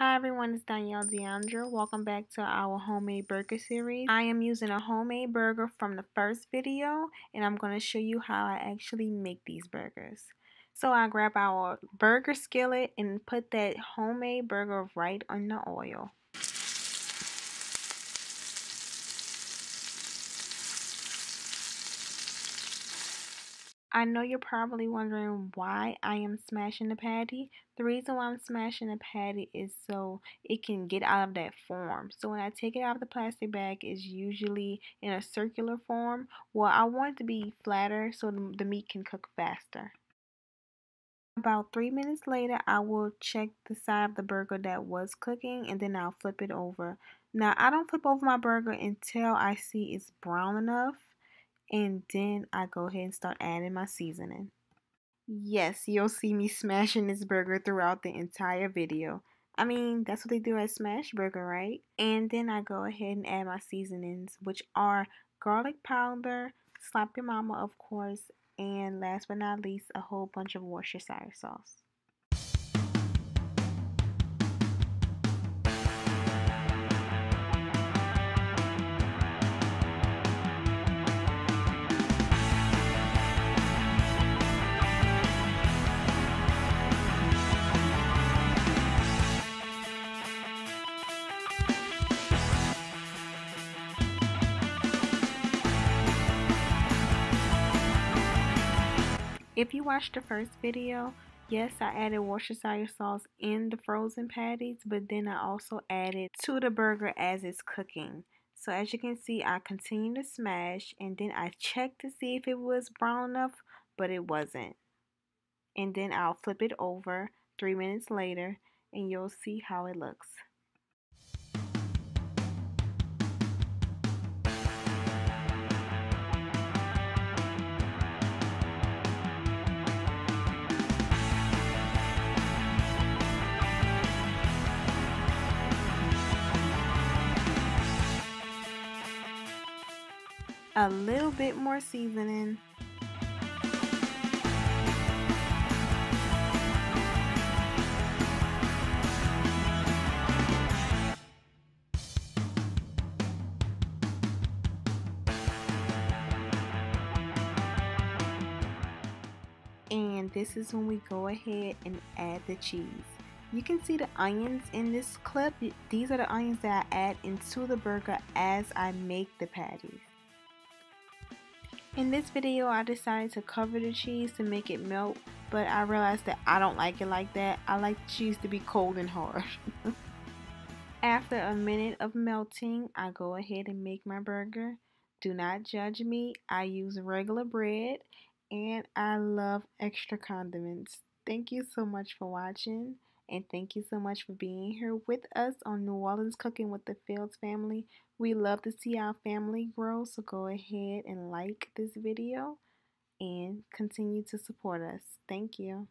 Hi everyone, it's Donielle Deoundra. Welcome back to our homemade burger series. I am using a homemade burger from the first video and I'm going to show you how I actually make these burgers. So I grab our burger skillet and put that homemade burger right on the oil. I know you're probably wondering why I am smashing the patty. The reason why I'm smashing the patty is so it can get out of that form. So when I take it out of the plastic bag, it's usually in a circular form. Well, I want it to be flatter so the meat can cook faster. About three minutes later, I will check the side of the burger that was cooking and then I'll flip it over. Now, I don't flip over my burger until I see it's brown enough and then I go ahead and start adding my seasoning. Yes, you'll see me smashing this burger throughout the entire video. I mean, that's what they do at Smash Burger, right? And then I go ahead and add my seasonings, which are garlic powder, slap your mama, of course, and last but not least, a whole bunch of Worcestershire sauce. If you watched the first video, yes, I added Worcestershire sauce in the frozen patties, but then I also added to the burger as it's cooking. So as you can see, I continue to smash and then I checked to see if it was brown enough, but it wasn't. And then I'll flip it over three minutes later and you'll see how it looks. A little bit more seasoning. And this is when we go ahead and add the cheese. You can see the onions in this clip. These are the onions that I add into the burger as I make the patties. In this video, I decided to cover the cheese to make it melt, but I realized that I don't like it like that. I like the cheese to be cold and hard. After a minute of melting, I go ahead and make my burger. Do not judge me. I use regular bread and I love extra condiments. Thank you so much for watching. And thank you so much for being here with us on New Orleans Cooking with the Fields family. We love to see our family grow, so go ahead and like this video and continue to support us. Thank you.